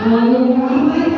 เ